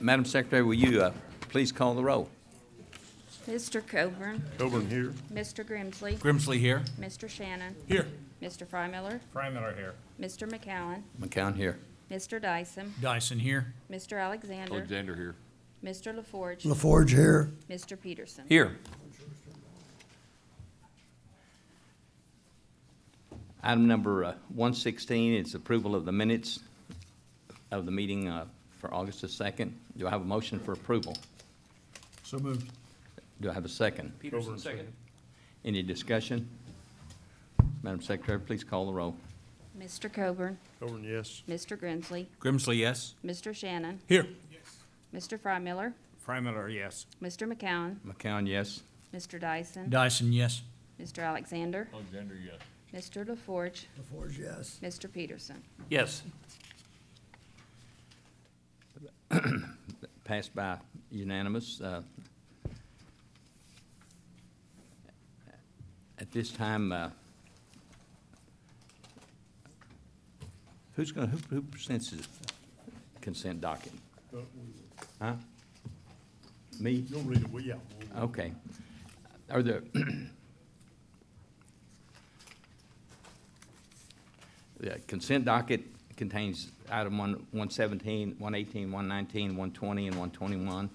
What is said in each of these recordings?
Madam Secretary, will you uh, please call the roll? Mr. Coburn, Coburn here. Mr. Grimsley, Grimsley here. Mr. Shannon, Here. Mr. Freymiller, Freymiller here. Mr. McKown, McKown here. Mr. Dyson, Dyson here. Mr. Alexander, Alexander here. Mr. LaForge, LaForge here. Mr. Peterson. Here. Item number uh, 116 is approval of the minutes of the meeting uh, for August the 2nd. Do I have a motion for approval? So moved. Do I have a second? Coburn second. Any discussion? Madam Secretary, please call the roll. Mr. Coburn, Coburn, yes. Mr. Grimsley, Grimsley, yes. Mr. Shannon, Here. Mr. Freymiller, Freymiller, yes. Mr. McKown, McKown, yes. Mr. Dyson, Dyson, yes. Mr. Alexander, Alexander, yes. Mr. LaForge, LaForge, yes. Mr. Peterson. Yes. Passed by unanimous. Uh, At this time, uh, who's going, to who presents the consent docket? Huh? Me? You'll read it, well, yeah. we'll- Okay. Are there, the consent docket contains item one, 117, 118, 119, 120, and 121.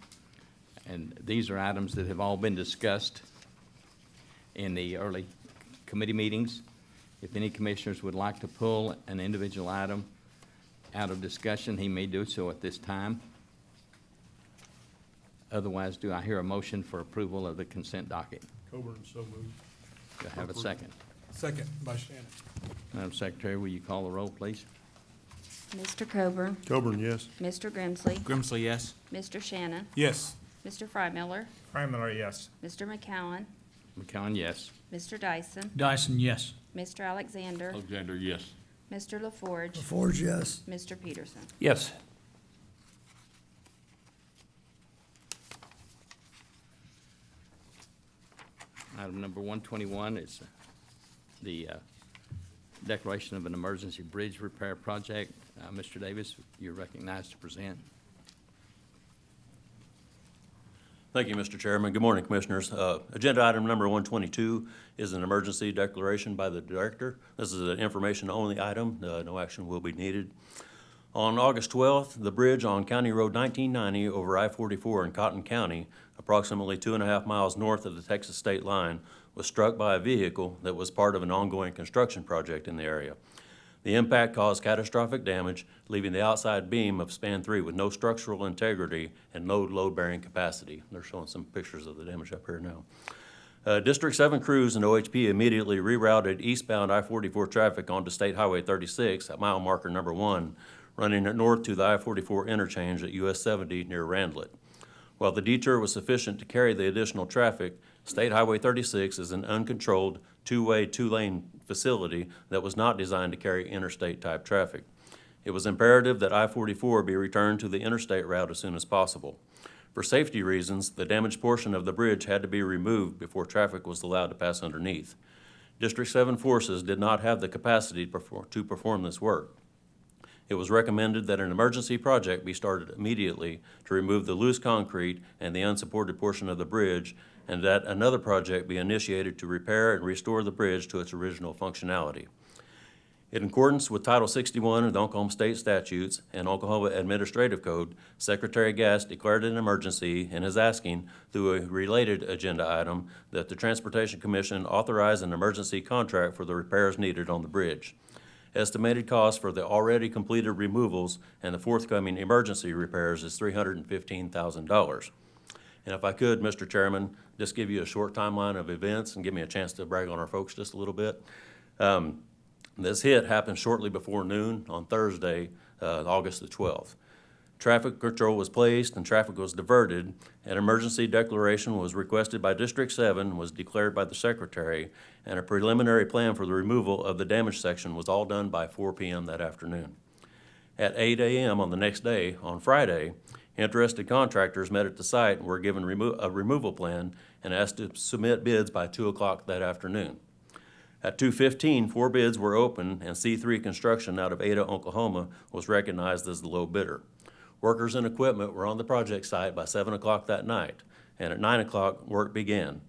And these are items that have all been discussed in the early committee meetings. If any commissioners would like to pull an individual item out of discussion, he may do so at this time. Otherwise, do I hear a motion for approval of the consent docket? Coburn, so moved. Do I have a second? Second by Shannon. Madam Secretary, will you call the roll, please? Mr. Coburn, Coburn, yes. Mr. Grimsley, Grimsley, yes. Mr. Shannon, Yes. Mr. Freymiller, Freymiller, yes. Mr. McKown, McKown, yes. Mr. Dyson, Dyson, yes. Mr. Alexander, Alexander, yes. Mr. LaForge, LaForge, yes. Mr. Peterson. Yes. Item number one twenty-one is uh, the uh, declaration of an emergency bridge repair project. Uh, Mr. Davis, you're recognized to present. Thank you, Mr. Chairman. Good morning, Commissioners. Uh, Agenda item number 122 is an emergency declaration by the Director. This is an information-only item. Uh, No action will be needed. On August 12th, the bridge on County Road 1990 over I-44 in Cotton County, approximately two and a half miles north of the Texas state line, was struck by a vehicle that was part of an ongoing construction project in the area. The impact caused catastrophic damage, leaving the outside beam of span three with no structural integrity and no load-bearing capacity. They're showing some pictures of the damage up here now. Uh, District Seven crews and OHP immediately rerouted eastbound I-44 traffic onto State Highway thirty-six at mile marker number one, running it north to the I-44 interchange at US seventy near Randlett. While the detour was sufficient to carry the additional traffic, State Highway 36 is an uncontrolled, two-way, two-lane facility that was not designed to carry interstate-type traffic. It was imperative that I-44 be returned to the interstate route as soon as possible. For safety reasons, the damaged portion of the bridge had to be removed before traffic was allowed to pass underneath. District 7 forces did not have the capacity to perform this work. It was recommended that an emergency project be started immediately to remove the loose concrete and the unsupported portion of the bridge, and that another project be initiated to repair and restore the bridge to its original functionality. In accordance with Title 61 of the Oklahoma State Statutes and Oklahoma Administrative Code, Secretary Gatz declared an emergency and is asking, through a related agenda item, that the Transportation Commission authorize an emergency contract for the repairs needed on the bridge. Estimated cost for the already completed removals and the forthcoming emergency repairs is $315,000. And if I could, Mr. Chairman, just give you a short timeline of events and give me a chance to brag on our folks just a little bit. Um, This hit happened shortly before noon on Thursday, uh, August the 12th. Traffic control was placed and traffic was diverted. An emergency declaration was requested by District 7, was declared by the Secretary, and a preliminary plan for the removal of the damaged section was all done by 4 PM that afternoon. At 8 AM on the next day, on Friday, interested contractors met at the site and were given remo- a removal plan and asked to submit bids by 2 o'clock that afternoon. At 2:15, four bids were open, and C3 Construction out of Ada, Oklahoma was recognized as the low bidder. Workers and equipment were on the project site by seven o'clock that night, and at nine o'clock, work began.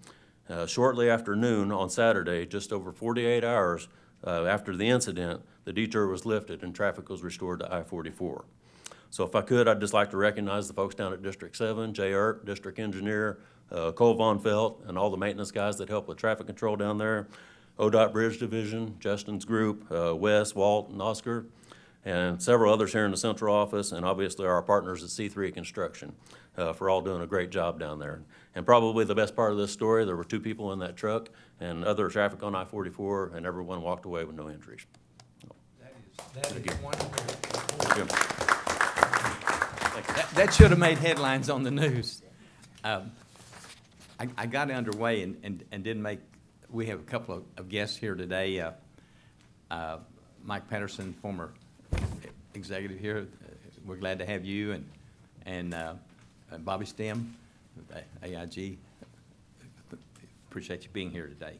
Uh, Shortly after noon on Saturday, just over forty-eight hours uh, after the incident, the detour was lifted and traffic was restored to I-44. So if I could, I'd just like to recognize the folks down at District Seven, Jay Earp, District Engineer, uh, Cole Von Felt, and all the maintenance guys that help with traffic control down there, ODOT Bridge Division, Justin's group, uh, Wes, Walt, and Oscar, and several others here in the central office, and obviously our partners at C3 Construction, uh, for all doing a great job down there. And probably the best part of this story, there were two people in that truck and other traffic on I-44, and everyone walked away with no injuries. That Thank you. wonderful. Thank you. That, that should have made headlines on the news. Um, I, I got underway and, and, and didn't make, we have a couple of, of guests here today. Uh, uh, Mike Patterson, former executive here, uh, we're glad to have you, and, and, uh, uh, Bobby Stem, AIG. Appreciate you being here today.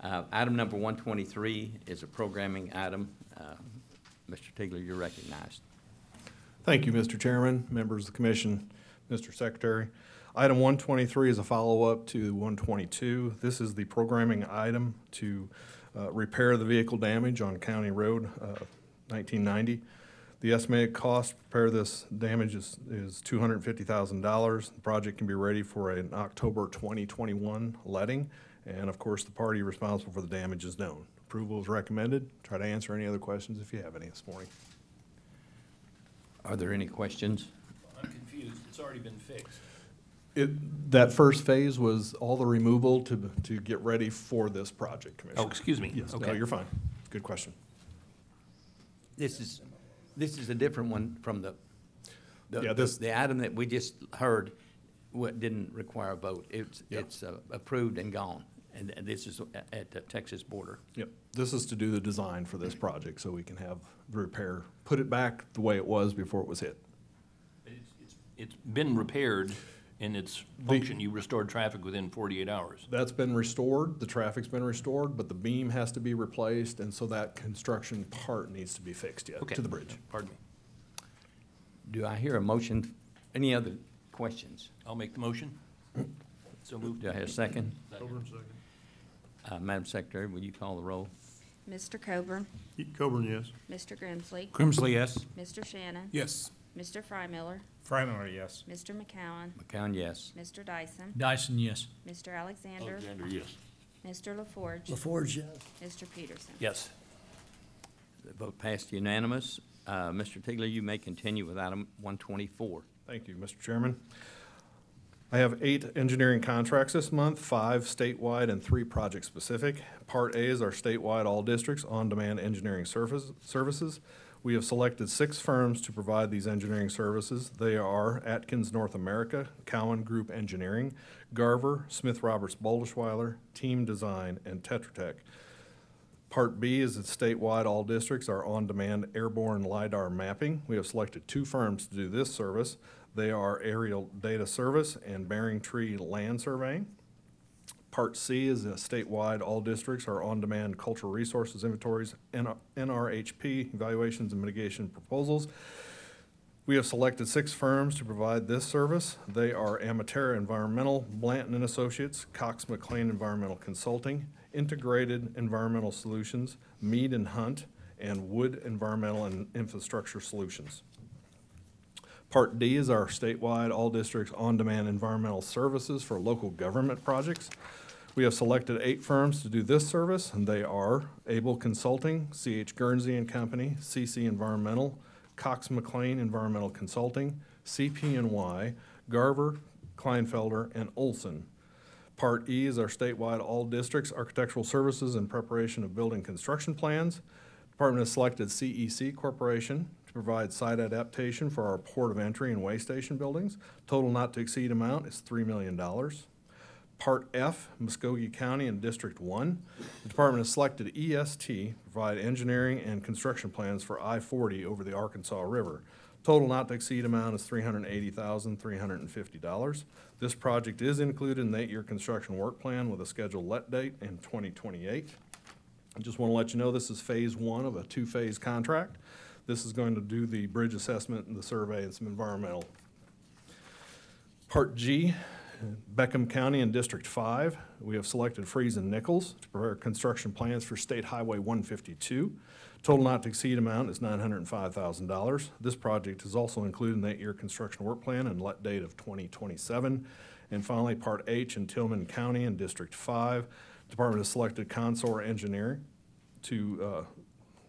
Uh, item number one twenty-three is a programming item. Uh, Mr. Tigler, you're recognized. Thank you, Mr. Chairman, members of the commission, Mr. Secretary. Item 123 is a follow-up to 122. This is the programming item to uh, repair the vehicle damage on County Road uh, 1990. The estimated cost to repair this damage is is $250,000. The project can be ready for an October 2021 letting, and of course, the party responsible for the damage is known. Approval is recommended. Try to answer any other questions if you have any this morning. Are there any questions? I'm confused. It's already been fixed. It, that first phase was all the removal to, to get ready for this project, Commissioner. Oh, excuse me. Yes, no, Okay. you're fine. Good question. This is, this is a different one from the, the- Yeah, this- the item that we just heard, what didn't require a vote. It's, Yeah. it's uh, approved and gone, and and this is a- at the Texas border. Yep, this is to do the design for this project, so we can have the repair, put it back the way it was before it was hit. It's, it's- it's been repaired in its function, you restored traffic within forty-eight hours. That's been restored, the traffic's been restored, but the beam has to be replaced, and so that construction part needs to be fixed yet, Okay. to the bridge. Pardon me. Do I hear a motion? Any other questions? I'll make the motion. So moved. Do I hear a second? Coburn, second. Uh, Madam Secretary, will you call the roll? Mr. Coburn, Coburn, yes. Mr. Grimsley, Grimsley, yes. Mr. Shannon, Yes. Mr. Freymiller, Freymiller, yes. Mr. McKown, McKown, yes. Mr. Dyson, Dyson, yes. Mr. Alexander, Alexander, yes. Mr. LaForge, LaForge, yes. Mr. Peterson. Yes. The vote passed unanimous. Uh, Mr. Tigler, you may continue with item one twenty-four. Thank you, Mr. Chairman. I have eight engineering contracts this month, five statewide and three project-specific. Part A is our statewide all districts on-demand engineering service- services. We have selected six firms to provide these engineering services. They are Atkins North America, Cowan Group Engineering, Garver, Smith Roberts Baldischwiler, Team Design, and Tetra Tech. Part B is that statewide, all districts are on-demand airborne LiDAR mapping. We have selected two firms to do this service. They are Aerial Data Service and Bearing Tree Land Surveying. Part C is that statewide, all districts are on-demand cultural resources inventories, NRHP evaluations and mitigation proposals. We have selected six firms to provide this service. They are AmaTerra Environmental, Blanton and Associates, Cox McLain Environmental Consulting, Integrated Environmental Solutions, Mead and Hunt, and Wood Environmental and Infrastructure Solutions. Part D is our statewide, all districts on-demand environmental services for local government projects. We have selected eight firms to do this service, and they are Able Consulting, C.H. Guernsey and Company, CC Environmental, Cox McLain Environmental Consulting, CP&Y, Garver, Kleinfelder, and Olson. Part E is our statewide all districts architectural services and preparation of building construction plans. Department has selected CEC Corporation to provide site adaptation for our port of entry and way station buildings. Total not to exceed amount is $3 million. Part F, Muskogee County and District One. The department has selected EST to provide engineering and construction plans for I-40 over the Arkansas River. Total not to exceed amount is three hundred and eighty thousand, three hundred and fifty dollars. This project is included in the eight-year construction work plan with a scheduled let date in twenty twenty-eight. I just want to let you know this is phase one of a two-phase contract. This is going to do the bridge assessment and the survey and some environmental. Part G, Beckham County and District Five, we have selected Freese and Nichols to prepare construction plans for State Highway one fifty-two. Total not to exceed amount is nine hundred and five thousand dollars. This project is also included in that year construction work plan and let date of twenty twenty-seven. And finally, Part H in Tillman County and District Five, Department has selected Consor Engineering to, uh,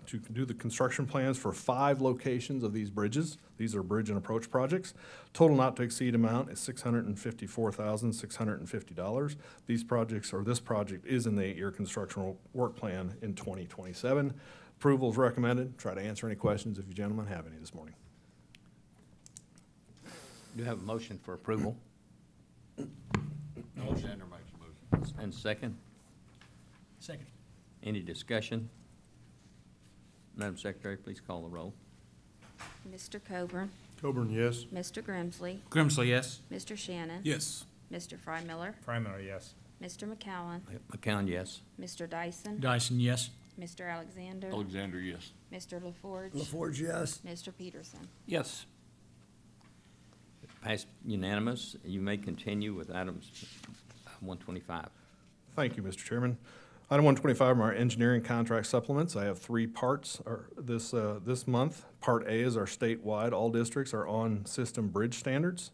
to do the construction plans for five locations of these bridges. These are bridge and approach projects. Total not to exceed amount is six hundred and fifty-four thousand, six hundred and fifty dollars. These projects, or this project is in the eight-year construction work plan in twenty twenty-seven. Approval is recommended. Try to answer any questions if you gentlemen have any this morning. Do you have a motion for approval? Alexander makes a motion. And second? Second. Any discussion? Madam Secretary, please call the roll. Mr. Coburn, Coburn, yes. Mr. Grimsley, Grimsley, yes. Mr. Shannon. Yes. Mr. Freymiller, Fry Miller, yes. Mr. McKown, McKown, yes. Mr. Dyson, Dyson, yes. Mr. Alexander, Alexander, yes. Mr. LaForge, LaForge, yes. Mr. Peterson. Yes. Passed unanimous. You may continue with items one twenty-five. Thank you, Mr. Chairman. Item one twenty-five are our engineering contract supplements. I have three parts this, uh, this month. Part A is our statewide, all districts are on system bridge standards.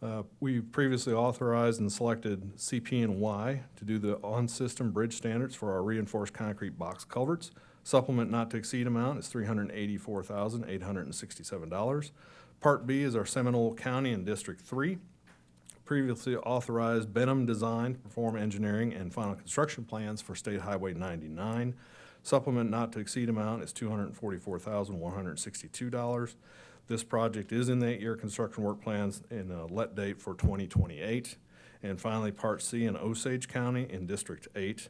Uh, we previously authorized and selected CP and Y to do the on-system bridge standards for our reinforced concrete box culverts. Supplement not to exceed amount is three hundred and eighty-four thousand, eight hundred and sixty-seven dollars. Part B is our Seminole County and District Three previously authorized Benham Design to perform engineering and final construction plans for State Highway 99. Supplement not to exceed amount is $244,162. This project is in the eight-year construction work plans and a let date for 2028. And finally, Part C in Osage County in District 8.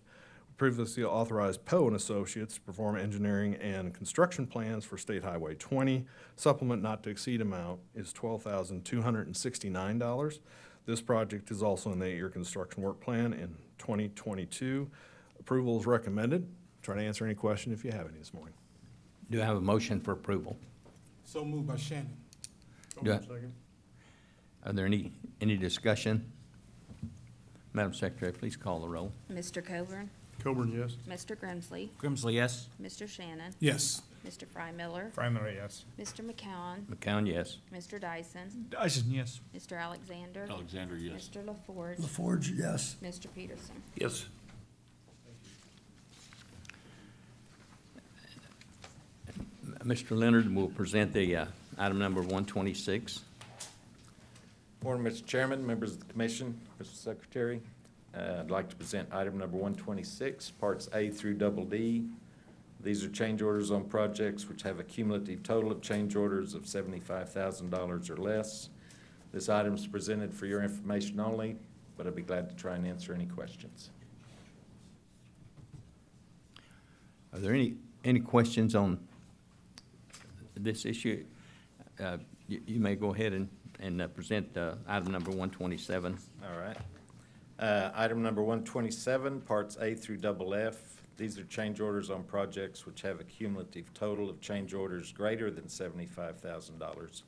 Previously authorized Poe and Associates to perform engineering and construction plans for State Highway 20. Supplement not to exceed amount is $12,269. This project is also in the eight-year construction work plan in 2022. Approval is recommended. Trying to answer any question if you have any this morning. Do I have a motion for approval? So moved by Shannon. Do I- second. Are there any, any discussion? Madam Secretary, please call the roll. Mr. Coburn, Coburn, yes. Mr. Grimsley, Grimsley, yes. Mr. Shannon, Yes. Mr. Freymiller, Fry Miller, yes. Mr. McKown, McKown, yes. Mr. Dyson, Dyson, yes. Mr. Alexander, Alexander, yes. Mr. LaForge, LaForge, yes. Mr. Peterson. Yes. Mr. Leonard will present the, uh, item number one twenty-six. Morning, Mr. Chairman, members of the commission, Mr. Secretary. Uh, I'd like to present item number one twenty-six, parts A through double D. These are change orders on projects which have a cumulative total of change orders of seventy-five thousand dollars or less. This item is presented for your information only, but I'd be glad to try and answer any questions. Are there any, any questions on this issue? Uh, You, you may go ahead and, and uh, present uh, item number one twenty-seven. All right. Uh, Item number one twenty-seven, parts A through double F. These are change orders on projects which have a cumulative total of change orders greater than seventy-five thousand dollars.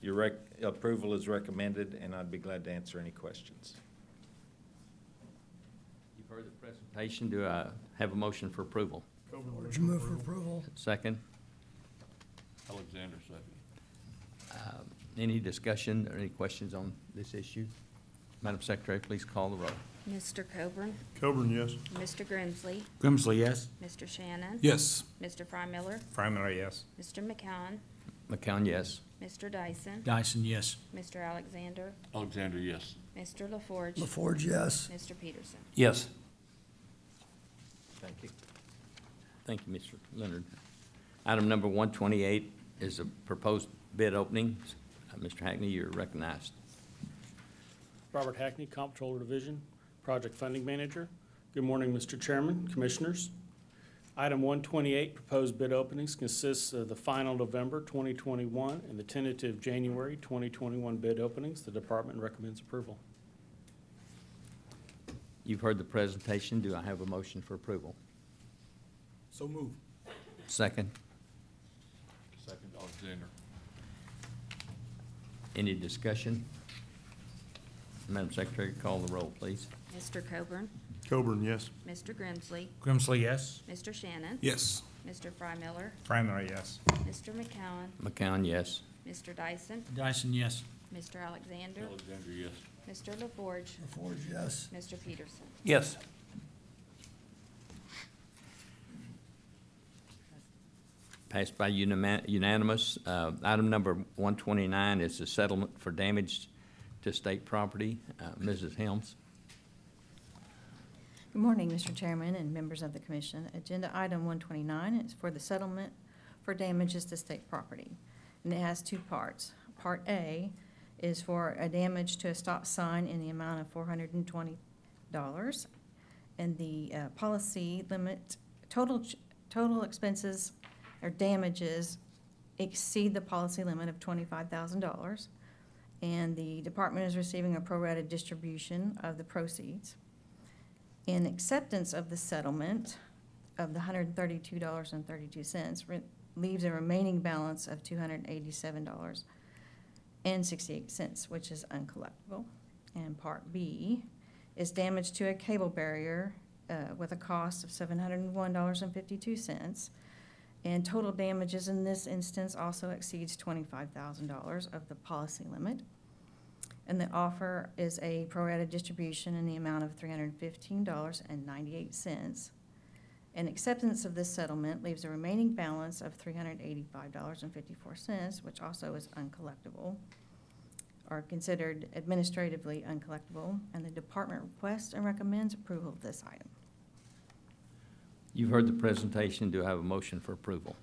Your rec, approval is recommended, and I'd be glad to answer any questions. You've heard the presentation. Do I have a motion for approval? Coburn, LaForge move for approval. Second? Alexander, second. Uh, Any discussion or any questions on this issue? Madam Secretary, please call the roll. Mr. Coburn, Coburn, yes. Mr. Grimsley, Grimsley, yes. Mr. Shannon, Yes. Mr. Freymiller, Fry Miller, yes. Mr. McKown, McKown, yes. Mr. Dyson, Dyson, yes. Mr. Alexander, Alexander, yes. Mr. LaForge, LaForge, yes. Mr. Peterson. Yes. Thank you. Thank you, Mr. Leonard. Item number one twenty-eight is a proposed bid opening. Uh, Mr. Hackney, you're recognized. Robert Hackney, Comptroller Division, Project Funding Manager. Good morning, Mr. Chairman, Commissioners. Item 128, proposed bid openings consists of the final November 2021 and the tentative January 2021 bid openings. The department recommends approval. You've heard the presentation. Do I have a motion for approval? So move. Second? Second. Alexander. Any discussion? Madam Secretary, call the roll, please. Mr. Coburn? Coburn, yes. Mr. Grimsley? Grimsley, yes. Mr. Shannon? Yes. Mr. fry Freymiller? Freymiller, yes. Mr. McKown? McKown, yes. Mr. Dyson? Dyson, yes. Mr. Alexander? Alexander, yes. Mr. LaForge? LaForge, yes. Mr. Peterson? Yes. Passed by unima- unanimous. Uh, Item number 129 is the settlement for damage to state property. Uh, Mrs. Helms? Good morning, Mr. Chairman and members of the commission. Agenda item one twenty-nine is for the settlement for damages to state property. And it has two parts. Part A is for a damage to a stop sign in the amount of four hundred and the uh, policy limit, total, total expenses or damages exceed the policy limit of twenty-five thousand dollars. And the department is receiving a prorated distribution of the proceeds. In acceptance of the settlement of the hundred and thirty-two dollars and thirty-two cents, leaves a remaining balance of two hundred and eighty-seven dollars and sixty-eight cents, which is uncollectible. And Part B is damage to a cable barrier uh, with a cost of seven hundred and total damages in this instance also exceeds twenty-five thousand dollars of the policy limit. And the offer is a prorated distribution in the amount of three hundred and acceptance of this settlement leaves a remaining balance of three hundred and eighty-five dollars and fifty-four cents, which also is uncollectible, or considered administratively uncollectible, and the department requests and recommends approval of this item. You've heard the presentation. Do I have a motion for approval?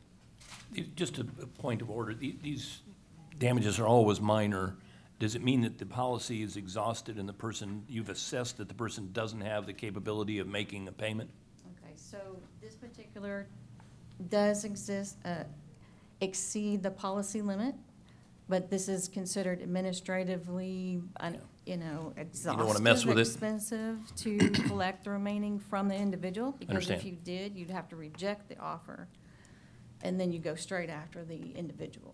Just a a point of order, these damages are always minor. Does it mean that the policy is exhausted and the person, you've assessed that the person doesn't have the capability of making a payment? Okay, so this particular does exist, uh, exceed the policy limit, but this is considered administratively, uh, un- you know, don't wanna mess exhaustive, with it? expensive to collect the remaining from the individual. Because Understand. if you did, you'd have to reject the offer, and then you go straight after the individual.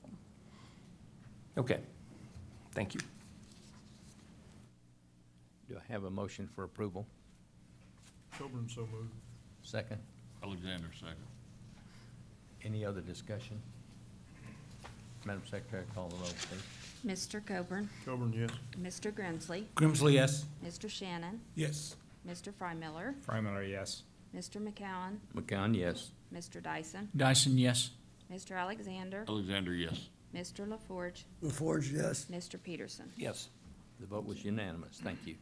Okay, thank you. Do I have a motion for approval? Coburn, so moved. Second. Alexander, second. Any other discussion? Madam Secretary, call the roll, please. Mr. Coburn? Coburn, yes. Mr. Grimsley? Grimsley, yes. Mr. Shannon? Yes. Mr. Freymiller? Freymiller, yes. Mr. McKown? McKown, yes. Mr. Dyson? Dyson, yes. Mr. Alexander? Alexander, yes. Mr. LaForge? LaForge, yes. Mr. Peterson? Yes. The vote was unanimous. Thank you.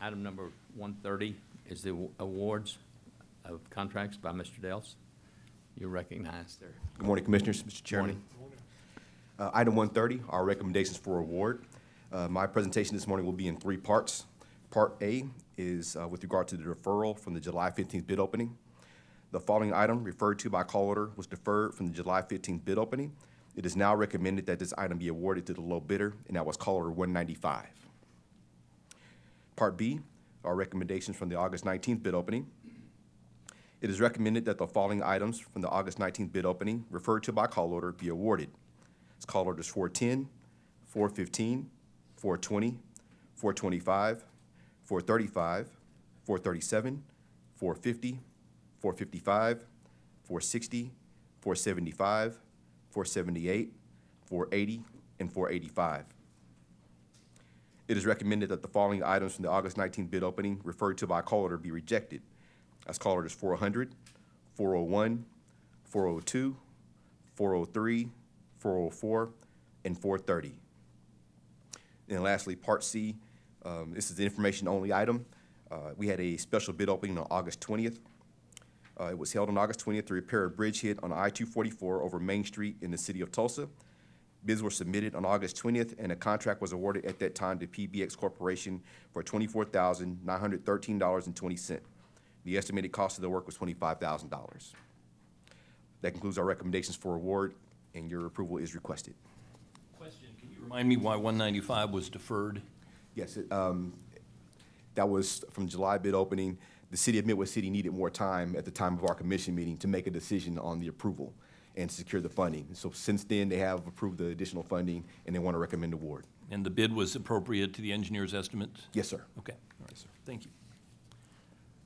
Item number 130 is the awards of contracts by Mr. Dels. You're recognized there. Good morning, Commissioners, Mr. Chairman. Uh, Item 130, our recommendations for award. Uh, My presentation this morning will be in three parts. Part A is uh, with regard to the deferral from the July 15th bid opening. The following item referred to by call order was deferred from the July 15th bid opening. It is now recommended that this item be awarded to the low bidder, and that was call order 195. Part B, our recommendations from the August 19th bid opening. It is recommended that the following items from the August 19th bid opening referred to by call order be awarded. It's call orders 410, 415, 420, 425, 435, 437, 450, 455, 460, 475, 478, 480, and 485. It is recommended that the following items from the August 19th bid opening referred to by call order be rejected. That's call orders 400, 401, 402, 403, 404, and 430. And lastly, Part C, um, this is the information-only item. Uh, We had a special bid opening on August 20th. Uh, It was held on August 20th to repair a bridge hit on I-244 over Main Street in the city of Tulsa. Bids were submitted on August 20th, and a contract was awarded at that time to PBX Corporation for $24,913.20. The estimated cost of the work was $25,000. That concludes our recommendations for award, and your approval is requested. Question, can you remind me why 195 was deferred? Yes, it, um, that was from July bid opening. The city of Midwest City needed more time at the time of our commission meeting to make a decision on the approval. and secure the funding. So since then, they have approved the additional funding, and they want to recommend award. And the bid was appropriate to the engineer's estimate? Yes, sir. Okay, all right, sir. Thank you.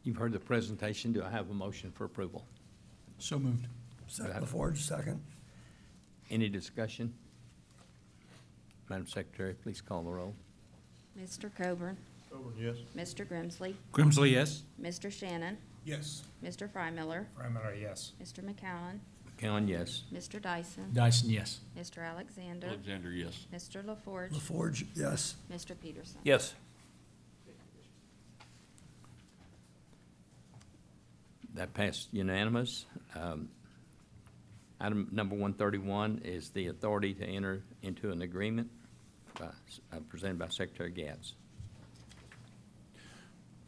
You've heard the presentation. Do I have a motion for approval? So moved. Second, LaForge, second. Any discussion? Madam Secretary, please call the roll. Mr. Coburn, Coburn, yes. Mr. Grimsley, Grimsley, yes. Mr. Shannon, Yes. Mr. Freymiller, Freymiller, yes. Mr. McKown, McKown, yes. Mr. Dyson, Dyson, yes. Mr. Alexander, Alexander, yes. Mr. LaForge, LaForge, yes. Mr. Peterson. Yes. That passed unanimous. Um, Item number 131 is the authority to enter into an agreement by- uh, presented by Secretary Gatz.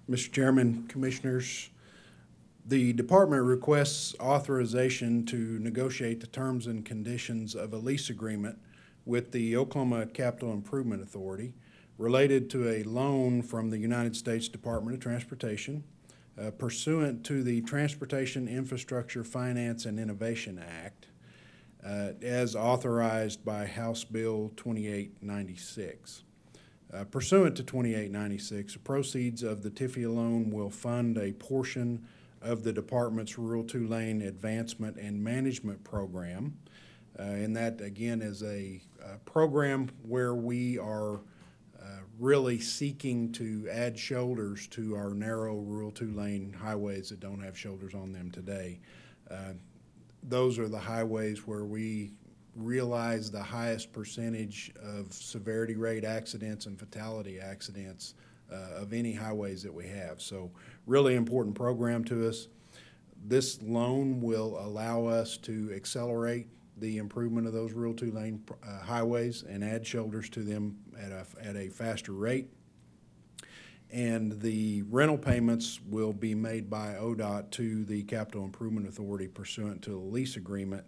Mr. Chairman, Commissioners, the department requests authorization to negotiate the terms and conditions of a lease agreement with the Oklahoma Capital Improvement Authority related to a loan from the United States Department of Transportation uh, pursuant to the Transportation Infrastructure Finance and Innovation Act uh, as authorized by House Bill 2896. Uh, Pursuant to 2896, the proceeds of the TIFIA loan will fund a portion of the department's Rural Two Lane Advancement and Management Program. Uh, And that, again, is a uh, program where we are really seeking to add shoulders to our narrow rural two-lane highways that don't have shoulders on them today. Uh, Those are the highways where we realize the highest percentage of severity rate accidents and fatality accidents uh, of any highways that we have. So really important program to us. This loan will allow us to accelerate the improvement of those rural two-lane uh, highways and add shoulders to them at a, at a faster rate. And the rental payments will be made by ODOT to the Capital Improvement Authority pursuant to a lease agreement,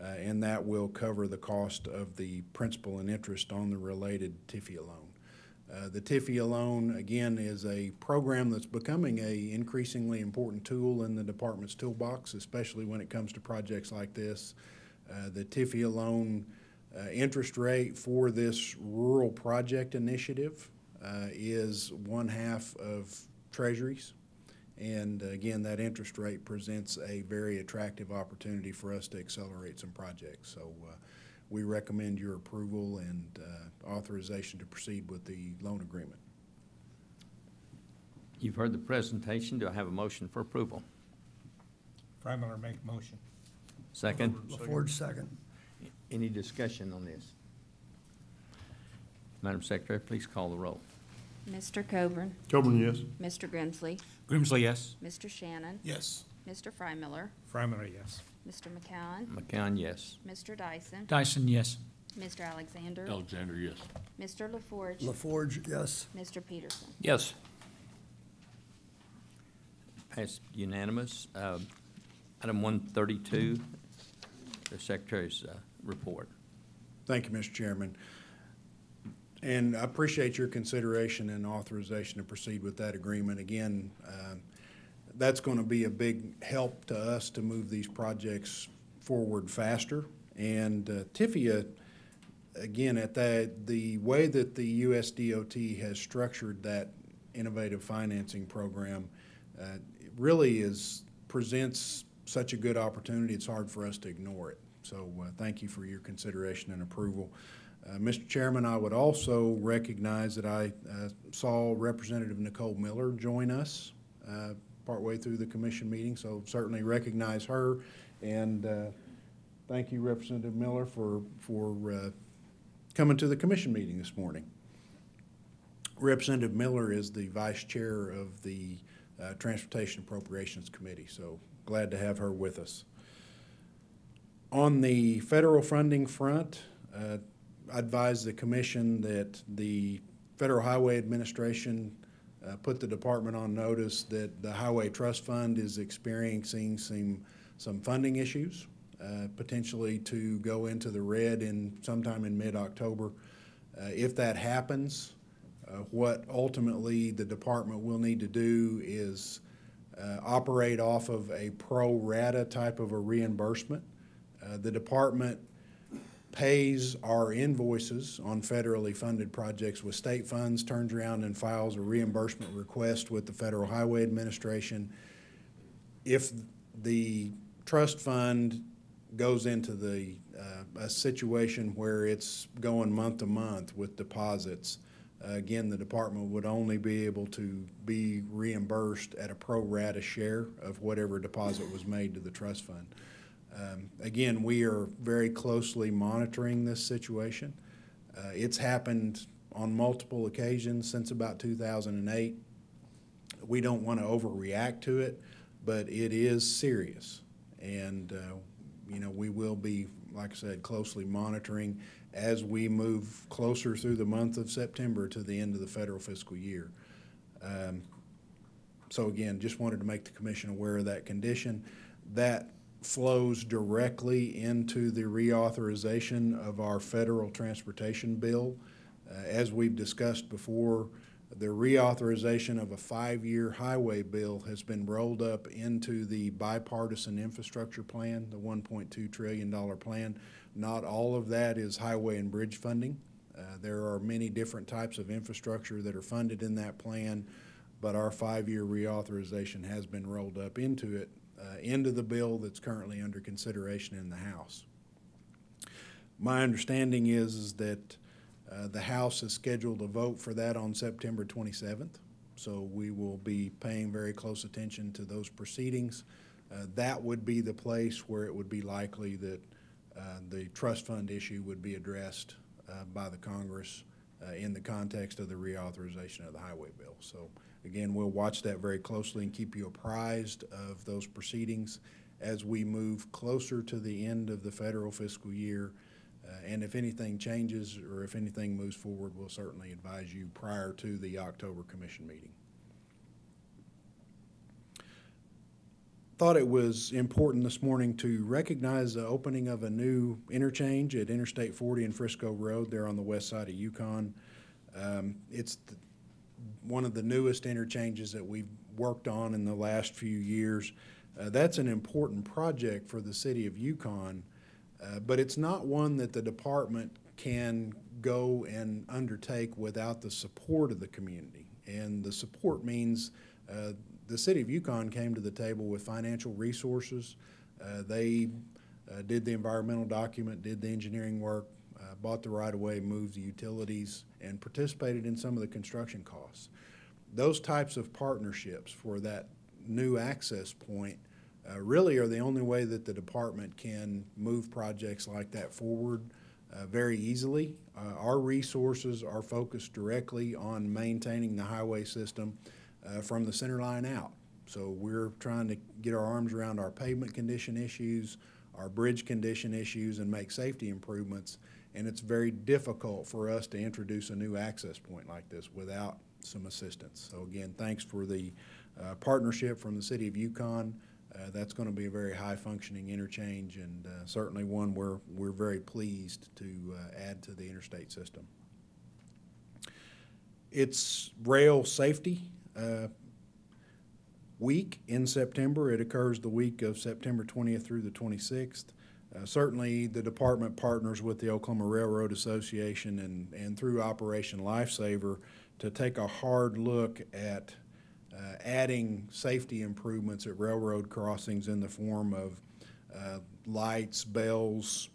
uh, and that will cover the cost of the principal and interest on the related TIFIA loan. Uh, The TIFIA loan, again, is a program that's becoming a increasingly important tool in the department's toolbox, especially when it comes to projects like this. Uh, The TIFIA loan uh, interest rate for this rural project initiative uh, is one half of treasuries. And again, that interest rate presents a very attractive opportunity for us to accelerate some projects. So uh, we recommend your approval and uh, authorization to proceed with the loan agreement. You've heard the presentation. Do I have a motion for approval? Freymiller make motion. Second? LaForge, second. Any discussion on this? Madam Secretary, please call the roll. Mr. Coburn, Coburn, yes. Mr. Grimsley, Grimsley, yes. Mr. Shannon, Yes. Mr. Freymiller, Freymiller, yes. Mr. McKown, McKown, yes. Mr. Dyson, Dyson, yes. Mr. Alexander, Alexander, yes. Mr. LaForge, LaForge, yes. Mr. Peterson. Yes. Passed unanimous. Um, Item 132, the Secretary's uh, report. Thank you, Mr. Chairman. And I appreciate your consideration and authorization to proceed with that agreement. Again, uh, that's going to be a big help to us to move these projects forward faster. And uh, TIFIA, again, at that, the way that the USDOT has structured that innovative financing program uh, really is, presents such a good opportunity, it's hard for us to ignore it. So uh, thank you for your consideration and approval. Uh, Mr. Chairman, I would also recognize that I uh, saw Representative Nicole Miller join us uh, partway through the commission meeting, so certainly recognize her. And uh, thank you, Representative Miller, for, for uh, coming to the commission meeting this morning. Representative Miller is the vice chair of the Transportation Appropriations Committee, so glad to have her with us. On the federal funding front, uh, I advise the commission that the Federal Highway Administration uh, put the department on notice that the Highway Trust Fund is experiencing some, some funding issues, uh, potentially to go into the red in sometime in mid-October. Uh, If that happens, uh, what ultimately the department will need to do is uh, operate off of a pro rata type of a reimbursement. Uh, The department pays our invoices on federally funded projects with state funds, turns around and files a reimbursement request with the Federal Highway Administration. If the trust fund goes into the, uh, a situation where it's going month to month with deposits, again, the department would only be able to be reimbursed at a pro rata share of whatever deposit was made to the trust fund. Um, Again, we are very closely monitoring this situation. Uh, It's happened on multiple occasions since about 2008. We don't want to overreact to it, but it is serious. And, uh, you know, we will be, like I said, closely monitoring as we move closer through the month of September to the end of the federal fiscal year. Um, So again, just wanted to make the commission aware of that condition. That flows directly into the reauthorization of our federal transportation bill. Uh, As we've discussed before, the reauthorization of a five-year highway bill has been rolled up into the bipartisan infrastructure plan, the one point two trillion dollar plan. Not all of that is highway and bridge funding. Uh, There are many different types of infrastructure that are funded in that plan, but our five-year reauthorization has been rolled up into it, uh, into the bill that's currently under consideration in the House. My understanding is, is that uh, the House is scheduled to vote for that on September 27th, so we will be paying very close attention to those proceedings. Uh, That would be the place where it would be likely that the trust fund issue would be addressed uh, by the Congress uh, in the context of the reauthorization of the highway bill. So again, we'll watch that very closely and keep you apprised of those proceedings as we move closer to the end of the federal fiscal year. Uh, And if anything changes or if anything moves forward, we'll certainly advise you prior to the October commission meeting. Thought it was important this morning to recognize the opening of a new interchange at Interstate 40 and Frisco Road there on the west side of Yukon. Um, It's the- one of the newest interchanges that we've worked on in the last few years. Uh, That's an important project for the city of Yukon, uh, but it's not one that the department can go and undertake without the support of the community. And the support means uh, the city of Yukon came to the table with financial resources. Uh, They uh, did the environmental document, did the engineering work, uh, bought the right-of-way, moved the utilities, and participated in some of the construction costs. Those types of partnerships for that new access point uh, really are the only way that the department can move projects like that forward uh, very easily. Uh, Our resources are focused directly on maintaining the highway system uh, from the center line out. So we're trying to get our arms around our pavement condition issues, our bridge condition issues, and make safety improvements. And it's very difficult for us to introduce a new access point like this without some assistance. So again, thanks for the uh, partnership from the city of Yukon. Uh, That's going to be a very high-functioning interchange and uh, certainly one where we're very pleased to uh, add to the interstate system. It's Rail Safety uh, Week in September. It occurs the week of September 20th through the 26th. Uh, Certainly, the department partners with the Oklahoma Railroad Association and, and through Operation Lifesaver to take a hard look at uh, adding safety improvements at railroad crossings in the form of uh, lights, bells,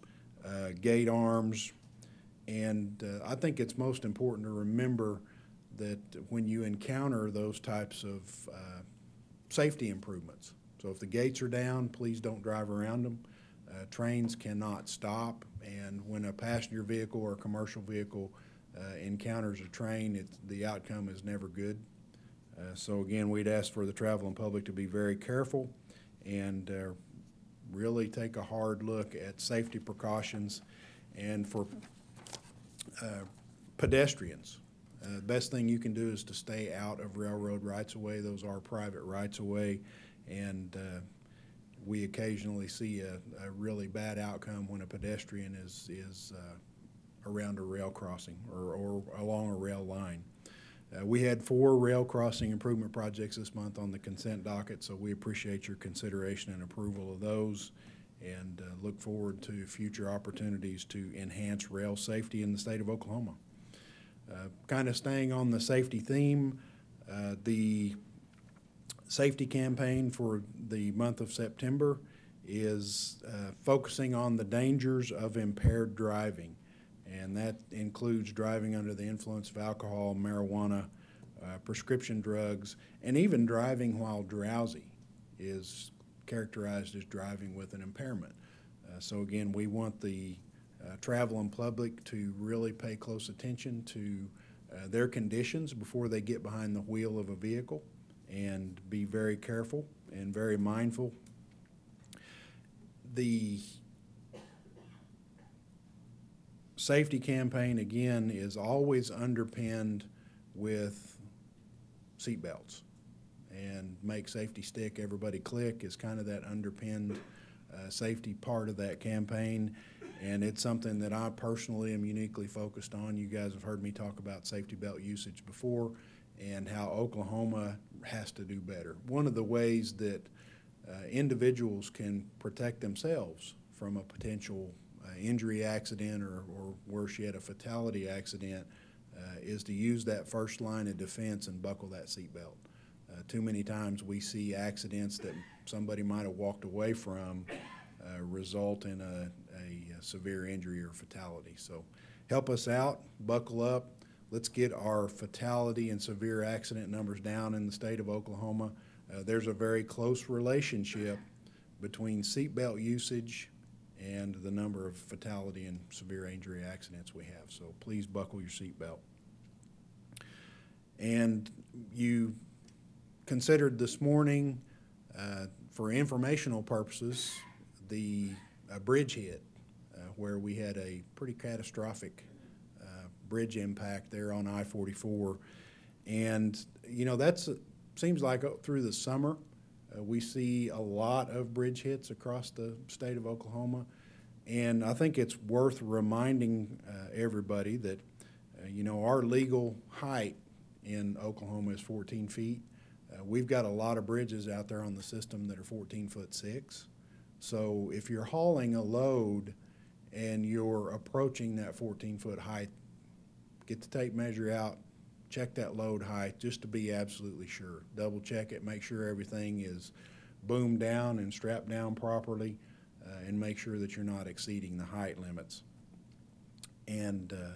uh, gate arms. And uh, I think it's most important to remember that when you encounter those types of uh, safety improvements, so if the gates are down, please don't drive around them. Uh, Trains cannot stop, and when a passenger vehicle or commercial vehicle uh, encounters a train, the outcome is never good. Uh, So again, we'd ask for the traveling public to be very careful and uh, really take a hard look at safety precautions and for uh, pedestrians. Uh, Best thing you can do is to stay out of railroad rights-of-way. Those are private rights-of-way. And uh, we occasionally see a, a really bad outcome when a pedestrian is, is uh, around a rail crossing or, or along a rail line. Uh, We had four rail crossing improvement projects this month on the consent docket, so we appreciate your consideration and approval of those. and uh, look forward to future opportunities to enhance rail safety in the state of Oklahoma. Kind of staying on the safety theme, uh, the safety campaign for the month of September is uh, focusing on the dangers of impaired driving. And that includes driving under the influence of alcohol, marijuana, uh, prescription drugs, and even driving while drowsy is characterized as driving with an impairment. Uh, So again, we want the uh, traveling public to really pay close attention to uh, their conditions before they get behind the wheel of a vehicle and be very careful and very mindful. The safety campaign, again, is always underpinned with seatbelts. And make safety stick, everybody click is kind of that underpinned uh, safety part of that campaign. And it's something that I personally am uniquely focused on. You guys have heard me talk about safety belt usage before and how Oklahoma has to do better. One of the ways that uh, individuals can protect themselves from a potential uh, injury accident or, or worse yet, a fatality accident uh, is to use that first line of defense and buckle that seatbelt. Uh, too many times we see accidents that somebody might have walked away from uh, result in a, a severe injury or fatality. So help us out, buckle up. Let's get our fatality and severe accident numbers down in the state of Oklahoma. Uh, there's a very close relationship between seatbelt usage and the number of fatality and severe injury accidents we have. So please buckle your seatbelt. And you considered this morning, uh, for informational purposes, the uh, bridge hit, where we had a pretty catastrophic uh, bridge impact there on I-44. And, you know, that's, seems like uh, through the summer, uh, we see a lot of bridge hits across the state of Oklahoma. And I think it's worth reminding uh, everybody that, uh, you know, our legal height in Oklahoma is 14 feet. Uh, we've got a lot of bridges out there on the system that are 14 foot six. So if you're hauling a load and you're approaching that 14 foot height, get the tape measure out, check that load height just to be absolutely sure. Double check it, make sure everything is boomed down and strapped down properly, uh, and make sure that you're not exceeding the height limits. And uh,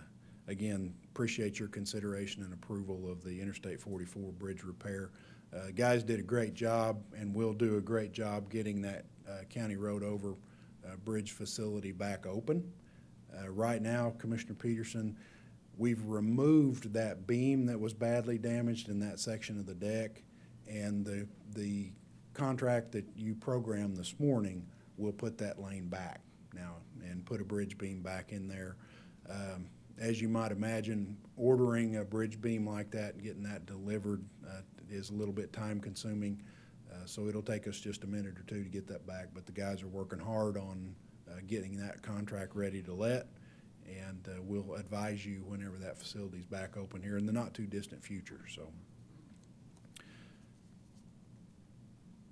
again, appreciate your consideration and approval of the Interstate 44 bridge repair. Uh, Guys did a great job and will do a great job getting that uh, County Road over uh, bridge facility back open. Uh, Right now, Commissioner Peterson, we've removed that beam that was badly damaged in that section of the deck, and the, the contract that you programmed this morning will put that lane back now and put a bridge beam back in there. Um, As you might imagine, ordering a bridge beam like that and getting that delivered uh, is a little bit time-consuming. Uh, So it'll take us just a minute or two to get that back, but the guys are working hard on uh, getting that contract ready to let. And uh, we'll advise you whenever that facility's back open here in the not-too-distant future, so.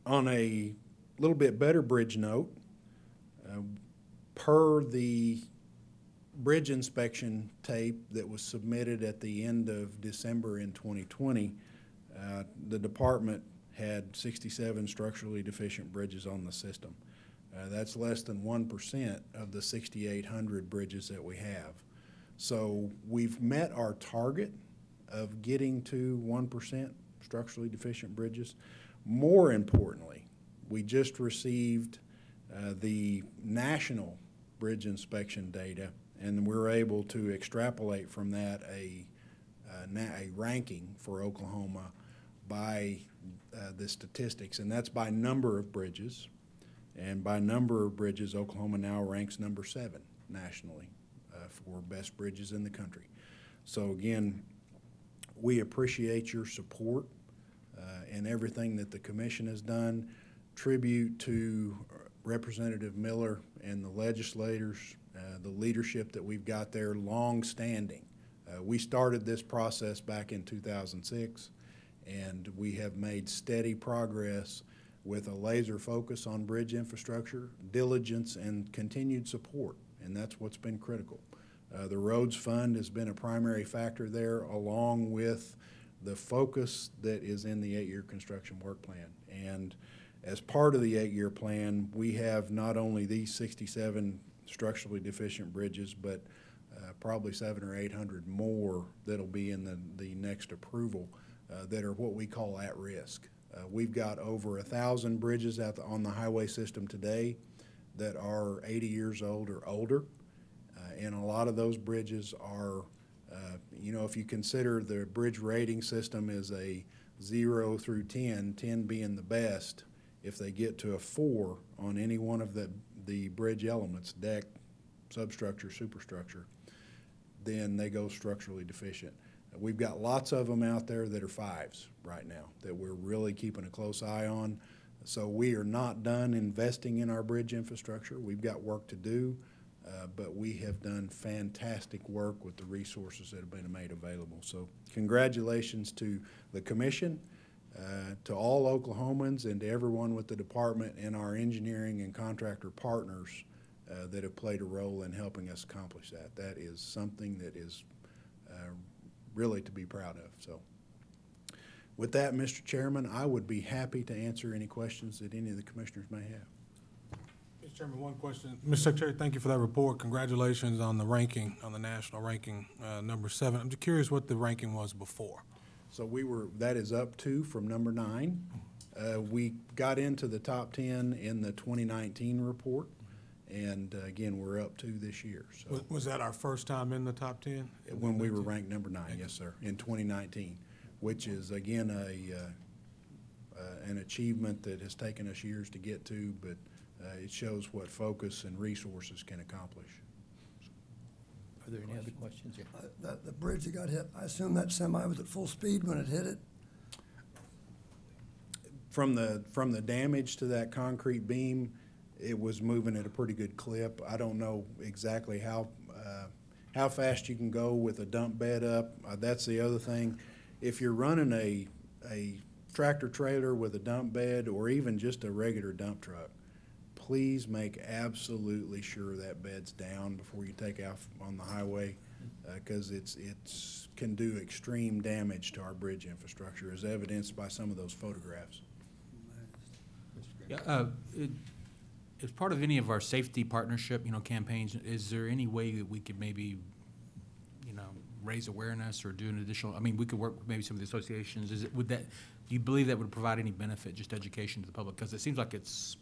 On a little bit better bridge note, uh, per the bridge inspection tape that was submitted at the end of December in 2020, uh, the department had 67 structurally deficient bridges on the system. Uh, That's less than 1% of the 6,800 bridges that we have. So we've met our target of getting to 1% structurally deficient bridges. More importantly, we just received uh, the national bridge inspection data, and we're able to extrapolate from that a, uh, na- a ranking for Oklahoma by uh, the statistics, and that's by number of bridges. And by number of bridges, Oklahoma now ranks number seven nationally uh, for best bridges in the country. So again, we appreciate your support uh, and everything that the commission has done. Tribute to Representative Miller and the legislators, uh, the leadership that we've got there, long-standing. Uh, We started this process back in 2006, and we have made steady progress with a laser focus on bridge infrastructure, diligence, and continued support, and that's what's been critical. Uh, The roads fund has been a primary factor there, along with the focus that is in the eight-year construction work plan. And as part of the eight-year plan, we have not only these sixty-seven structurally deficient bridges, but uh, probably seven or eight hundred more that'll be in the, the next approval uh, that are what we call at risk. Uh, We've got over a thousand bridges out the- on the highway system today that are eighty years old or older. Uh, And a lot of those bridges are, uh, you know, if you consider the bridge rating system is a zero through 10, 10 being the best, if they get to a four on any one of the, the bridge elements, deck, substructure, superstructure, then they go structurally deficient. We've got lots of them out there that are fives right now, that we're really keeping a close eye on. So we are not done investing in our bridge infrastructure. We've got work to do, uh, but we have done fantastic work with the resources that have been made available. So congratulations to the commission, uh, to all Oklahomans, and to everyone with the department and our engineering and contractor partners uh, that have played a role in helping us accomplish that. That is something that is really to be proud of, so. With that, Mr. Chairman, I would be happy to answer any questions that any of the commissioners may have. Mr. Chairman, one question. Mr. Secretary, thank you for that report. Congratulations on the ranking, on the national ranking, uh, number seven. I'm just curious what the ranking was before. So we were, that is up two from number nine. Uh, We got into the top 10 in the 2019 report, and uh, again, we're up two this year, so. Was, was that our first time in the top ten? When we were ranked number nine, yes, sir, in 2019, which is again a, uh, uh, an achievement that has taken us years to get to, but uh, it shows what focus and resources can accomplish. Are there any other questions? Yeah. Uh, That, the bridge that got hit, I assume that semi was at full speed when it hit it? From the, from the damage to that concrete beam, it was moving at a pretty good clip. I don't know exactly how, uh, how fast you can go with a dump bed up. Uh, That's the other thing. If you're running a, a tractor trailer with a dump bed or even just a regular dump truck, please make absolutely sure that bed's down before you take off on the highway, because it's, it's, can do extreme damage to our bridge infrastructure, as evidenced by some of those photographs. Yeah, uh, it- As part of any of our safety partnership, you know, campaigns, is there any way that we could maybe, you know, raise awareness or do an additional, I mean, we could work with maybe some of the associations, is it, would that, do you believe that would provide any benefit, just education to the public? Because it seems like it's,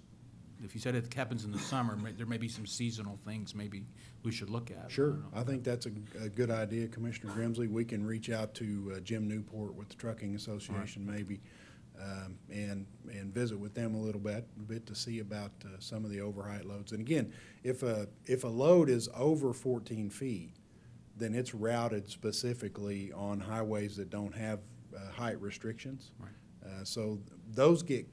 if you said it happens in the summer, may- there may be some seasonal things maybe we should look at. Sure, don't. I think that's a, a good idea, Commissioner Grimsley. We can reach out to uh, Jim Newport with the Trucking Association maybe, um, and, and visit with them a little bit, a bit to see about uh, some of the overheight loads. And again, if a, if a load is over fourteen feet, then it's routed specifically on highways that don't have uh, height restrictions. Right. Uh, So those get,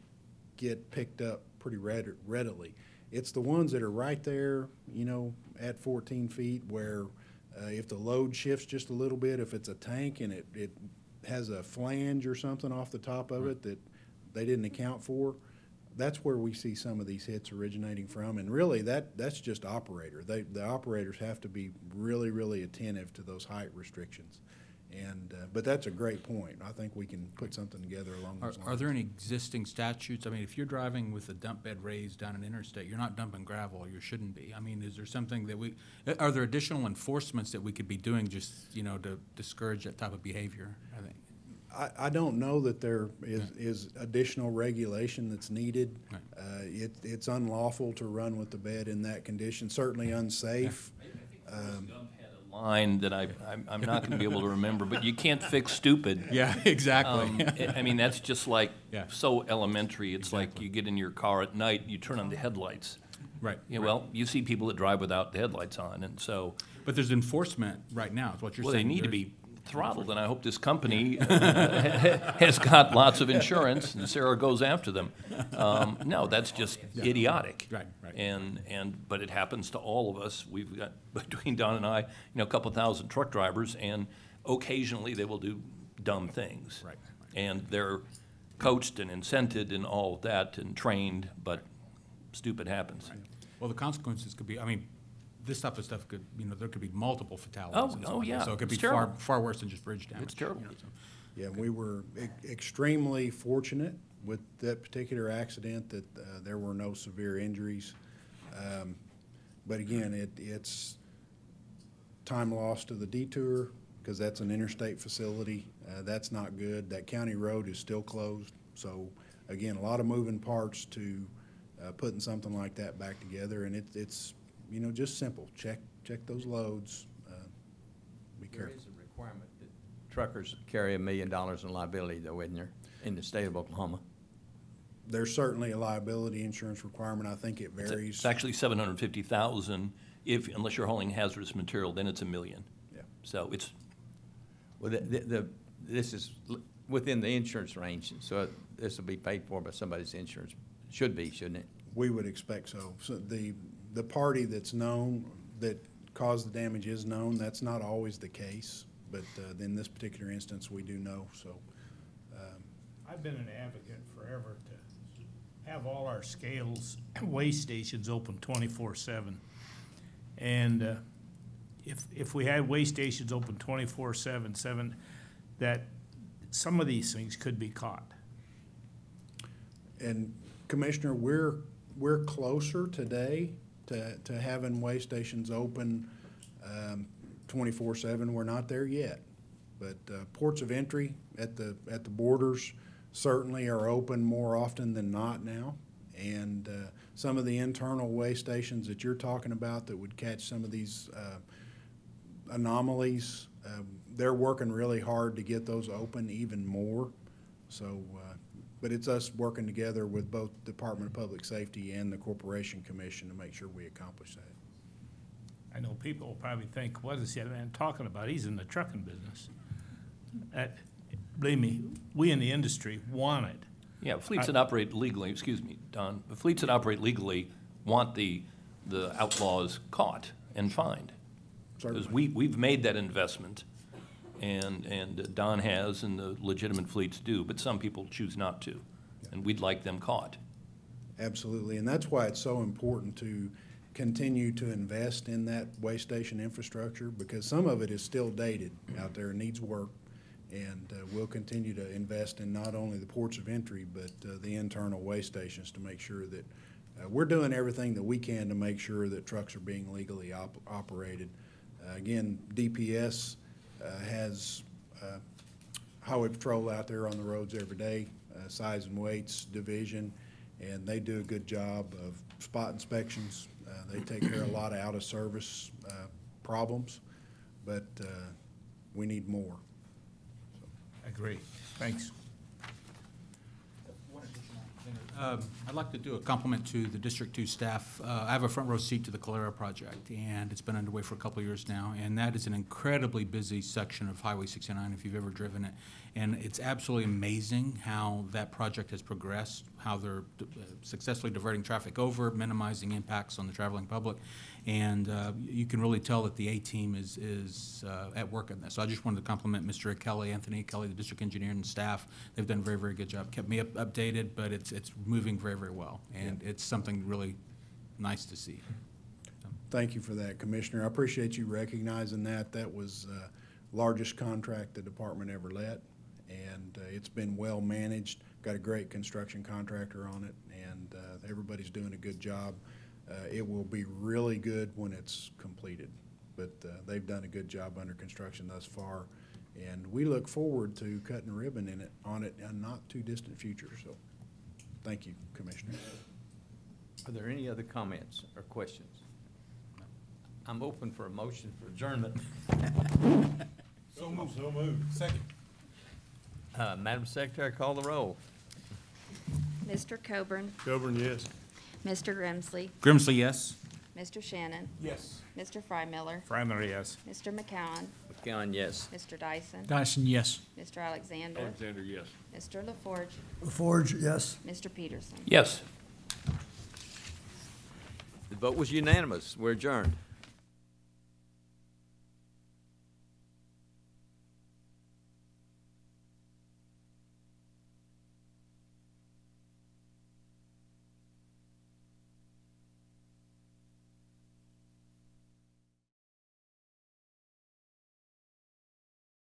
get picked up pretty read- readily. It's the ones that are right there, you know, at fourteen feet where uh, if the load shifts just a little bit, if it's a tank and it, it has a flange or something off the top of it that they didn't account for, that's where we see some of these hits originating from. And really, that, that's just operator. They, the operators have to be really, really attentive to those height restrictions. And, uh, but that's a great point. I think we can put something together along Are, those lines. are there any existing statutes? I mean, if you're driving with a dump bed raised down an interstate, you're not dumping gravel, or you shouldn't be. I mean, is there something that we, are there additional enforcements that we could be doing just, you know, to discourage that type of behavior? I think. I, I don't know that there is, is additional regulation that's needed. Right. Uh, it, it's unlawful to run with the bed in that condition, certainly unsafe. Um, line that I, I'm, I'm not gonna be able to remember, but you can't fix stupid. Yeah, exactly. Um, I mean, that's just like, Yeah. so elementary. It's like you get in your car at night, you turn on the headlights. Right. Yeah, well, you see people that drive without the headlights on, and so, But there's enforcement right now, is what you're well, they saying. need to be throttled, and I hope this company has got lots of insurance, and Sarah goes after them. Um, no, that's just idiotic. Right, right. And, and, but it happens to all of us. We've got, between Don and I, you know, a couple thousand truck drivers, and occasionally they will do dumb things. Right, And they're, coached and incented and all of that and trained, but stupid happens. Well, the consequences could be, I mean, this type of stuff could, you know, there could be multiple fatalities. Oh, and stuff oh, like that. yeah. So it could be far, terrible. far worse than just bridge damage. It's terrible. you know, so. Yeah, we were e- extremely fortunate with that particular accident that uh, there were no severe injuries. Um, But again, it, it's time lost to the detour, because that's an interstate facility. Uh, That's not good. That county road is still closed. So again, a lot of moving parts to uh, putting something like that back together. And it, it's, you know, just simple. Check, check those loads. uh, Be There careful. is a requirement that truckers carry a million dollars in liability though, isn't there, in the state of Oklahoma? There's certainly a liability insurance requirement. I think it It's- varies. It's actually seven hundred and fifty thousand, if, unless you're hauling hazardous material, then it's a million. Yeah. So it's, Well, the, the- the, this is l- within the insurance range, so this will be paid for by somebody's insurance. Should be, shouldn't it? We would expect so. So the, the party that's known, that caused the damage is known. That's not always the case, but uh, in this particular instance, we do know, so. um, I've been an advocate forever to have all our scales, weigh stations open twenty-four seven. And, uh, if, if we had weigh stations open 24/7, seven, that some of these things could be caught. And Commissioner, we're, we're closer today to, to having weigh stations open um, twenty-four seven. We're not there yet. But uh, ports of entry at the, at the borders certainly are open more often than not now. And uh, some of the internal weigh stations that you're talking about that would catch some of these uh, anomalies, um, they're working really hard to get those open even more. So, uh, but it's us working together with both the Department of Public Safety and the Corporation Commission to make sure we accomplish that. I know people will probably think, what is that man talking about? He's in the trucking business. That, believe me, we in the industry want it. yeah, fleets I- that operate legally, excuse me, Don, the fleets that operate legally want the, the outlaws caught and fined. Because we, we've made that investment, and, and Don has, and the legitimate fleets do, but some people choose not to. And we'd like them caught. Absolutely, and that's why it's so important to continue to invest in that weigh station infrastructure, because some of it is still dated out there and needs work. And uh, we'll continue to invest in not only the ports of entry, but uh, the internal weigh stations to make sure that, uh, we're doing everything that we can to make sure that trucks are being legally op- operated. Uh, Again, DPS uh, has uh, highway patrol out there on the roads every day, uh, size and weights division, and they do a good job of spot inspections. Uh, They take care of a lot of out-of-service uh, problems, but uh, we need more. Agree. Thanks. Um, I'd like to do a compliment to the District Two staff. Uh, I have a front row seat to the Calera project, and it's been underway for a couple years now, and that is an incredibly busy section of Highway sixty-nine if you've ever driven it. And it's absolutely amazing how that project has progressed, how they're uh, successfully diverting traffic over, minimizing impacts on the traveling public. And uh, you can really tell that the A-team is, is uh, at work on this. So I just wanted to compliment Mr. Kelly, Anthony Kelly, the district engineer and staff. They've done a very, very good job. Kept me up- updated, but it's, it's moving very, very well. And it's something really nice to see. Thank you for that, Commissioner. I appreciate you recognizing that. That was uh largest contract the department ever let, and uh, it's been well managed. Got a great construction contractor on it, and uh, everybody's doing a good job. Uh, It will be really good when it's completed, but uh, they've done a good job under construction thus far, and we look forward to cutting a ribbon in it, on it in a not too distant future, so, thank you, Commissioner. Are there any other comments or questions? I'm open for a motion for adjournment. So moved. So moved. Second. Uh, Madam Secretary, call the roll. Mr. Coburn, Coburn, yes. Mr. Grimsley, Grimsley, yes? Mr. Shannon, Yes. Mr. Freymiller, Freymiller, yes. Mr. McKown, McKown, yes. Mr. Dyson, Dyson, yes. Mr. Alexander, Alexander, yes. Mr. LaForge, LaForge, yes. Mr. Peterson. Yes. The vote was unanimous. We're adjourned.